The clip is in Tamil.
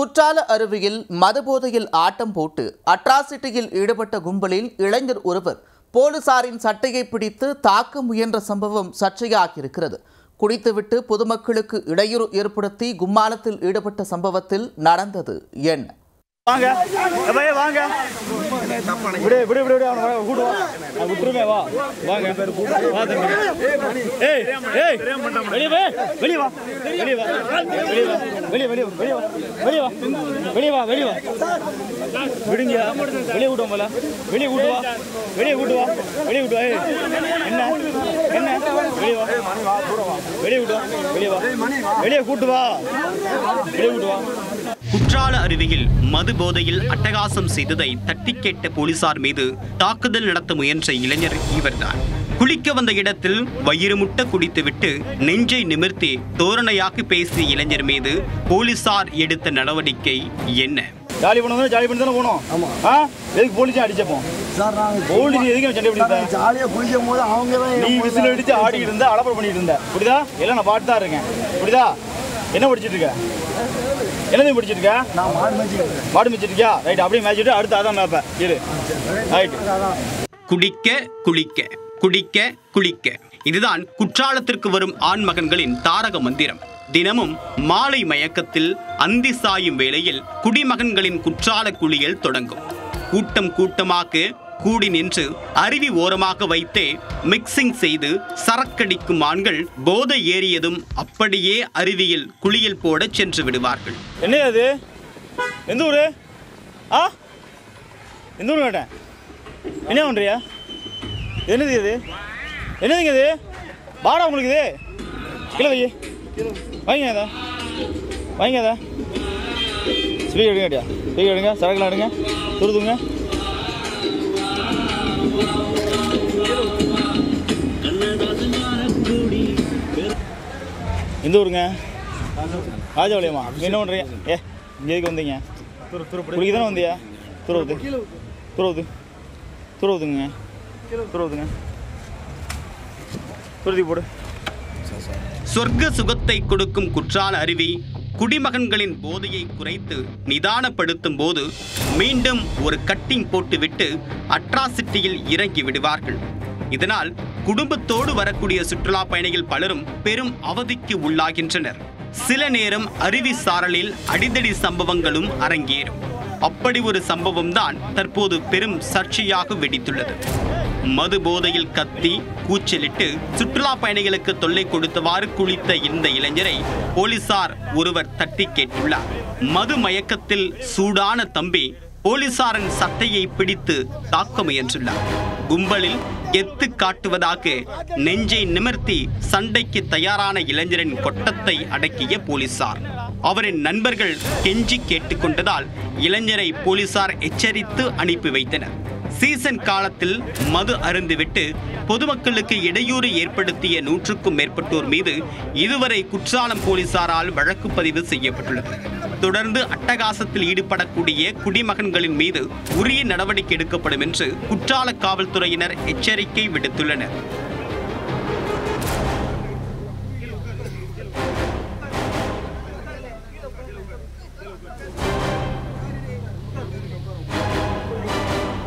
குற்றால அருவியில் மதுபோதையில் ஆட்டம் போட்டு அட்ராசிட்டியில் ஈடுபட்ட கும்பலில் இளைஞர் ஒருவர் போலீசாரின் சட்டையை பிடித்து தாக்க முயன்ற சம்பவம் சர்ச்சையாகியிருக்கிறது. குடித்துவிட்டு பொதுமக்களுக்கு இடையூறு ஏற்படுத்தி கும்மாளத்தில் ஈடுபட்ட சம்பவத்தில் நடந்தது என்ன? வாங்க. வாங்க. விடு விடு விடு விடு அவனை வா, வா. விட்டுருமே வா. வாங்க வா. தம்பி. ஏய் ஏய் வெளிய வா வெளிய வா. வெளிய வா. வெளிய வா. வெளிய வெளிய வெளிய வா. வெளிய வா. வெளிய வா வெளிய வா. விடுங்க. வெளிய விட்டு போல. வெளிய கூட்டு வா. வெளிய கூட்டு வா. வெளிய வா. என்ன? என்ன? வா. வா. கூட்டு வா. கூட்டு வா. குற்றால அருவியில் மது போதையில் அட்டகாசம் செய்ததை தட்டி கேட்ட போலீசார் மீது தாக்குதல் நடத்த முயன்ற இளைஞர் இவர்தான். குளிக்க வந்த இடத்தில் வயிறு முட்ட குடித்துவிட்டு நெஞ்சை நிமிர்த்தி தோரணையாக பேசிய இளைஞர் மீது போலீசார் எடுத்த நடவடிக்கை என்ன? ஜாலி பண்ணணும் ஜாலி பண்ணி தானே போகணும்? ஆமா. ஆ? எதுக்கு போலீஸ் அடிச்சப்போம்? சார் நாங்கள் போலீஸ் எதுக்கு சண்டை பிடித்த ஜாலியாக குளிக்கும் போது அவங்க தான் நீ விசில் அடிச்சு ஆடிட்டு இருந்த அலப்பறை பண்ணிட்டு இருந்த. புரியுதா? எல்லாம் நான் பாட்டு தான் இருக்கேன். புரியுதா? என்ன படிச்சிட்டு இருக்க? என்னது படிச்சிட்டு இருக்க? நான் மாடு மேய்ச்சிக்கிறேன் மாடு இருக்கியா? ரைட் அப்படியே மேய்ச்சிட்டு அடுத்து அதான் மேப்ப. இரு. ரைட் குடிக்க குளிக்க. குடிக்க குளிக்க. இதுதான் குற்றாலத்திற்கு வரும் ஆண் மகன்களின் தாரக மந்திரம். தினமும் மாலை மயக்கத்தில் அந்தி சாயும் வேளையில் குடிமகன்களின் குற்றால குளியல் தொடங்கும். கூட்டம் கூட்டமாக கூடி நின்று அருவி ஓரமாக வைத்தே மிக்சிங் செய்து சரக்கடிக்கும் ஆண்கள் போதை ஏறியதும் அப்படியே அருவியில் குளியல் போட சென்று விடுவார்கள். என்ன அது எந்த ஊரு? ஆ? எந்த ஊர் கேட்டேன். என்ன ஒன்றியா என்னது இது? என்னதுங்க இது? பாடா உங்களுக்கு இது. கீழே வாங்க அதை வாங்க அதை ஸ்பீக்கர் எடுங்க அடியா. ஸ்பீக்கர் எடுங்க. சரக்குலாம் எடுங்க. துருதுங்க எந்த ஊருங்க? ராஜபாளையமா? என்ன பண்ணுறீங்க ஏ இங்கே எதுக்கு வந்தீங்க? குளிக்க தானே வந்தியா? துறவுது துறவுது துறவுதுங்க துறவுதுங்க துருதி போடு. சொர்க்க சுகத்தை கொடுக்கும் குற்றால அருவி குடிமகன்களின் போதையை குறைத்து நிதானப்படுத்தும் போது மீண்டும் ஒரு கட்டிங் போட்டுவிட்டு அட்ராசிட்டியில் இறங்கி விடுவார்கள். இதனால் குடும்பத்தோடு வரக்கூடிய சுற்றுலா பயணிகள் பலரும் பெரும் அவதிக்கு உள்ளாகின்றனர். சில நேரம் அருவி சாரலில் அடிதடி சம்பவங்களும் அரங்கேறும். அப்படி ஒரு சம்பவம் தான் தற்போது பெரும் சர்ச்சையாக வெடித்துள்ளது. மது போதையில் கத்தி கூச்சலிட்டு சுற்றுலா பயணிகளுக்கு தொல்லை கொடுத்தவாறு குளித்த இந்த இளைஞரை போலீசார் ஒருவர் தட்டி கேட்டுள்ளார். மது மயக்கத்தில் சூடான தம்பி போலீசாரின் சட்டையை பிடித்து தாக்க முயன்றுள்ளார். கும்பலில் எத்து காட்டுவதாக நெஞ்சை நிமிர்த்தி சண்டைக்கு தயாரான இளைஞரின் கொட்டத்தை அடக்கிய போலீசார். அவரின் நண்பர்கள் கெஞ்சி கேட்டுக்கொண்டதால் இளைஞரை போலீசார் எச்சரித்து அனுப்பி வைத்தனர். சீசன் காலத்தில் மது அருந்துவிட்டு பொதுமக்களுக்கு இடையூறு ஏற்படுத்திய நூற்றுக்கும் மேற்பட்டோர் மீது இதுவரை குற்றாலம் போலீசாரால் வழக்கு பதிவு செய்யப்பட்டுள்ளது. தொடர்ந்து அட்டகாசத்தில் ஈடுபடக்கூடிய குடிமகன்களின் மீது உரிய நடவடிக்கை எடுக்கப்படும் என்று குற்றால காவல்துறையினர் எச்சரிக்கை விடுத்துள்ளனர்.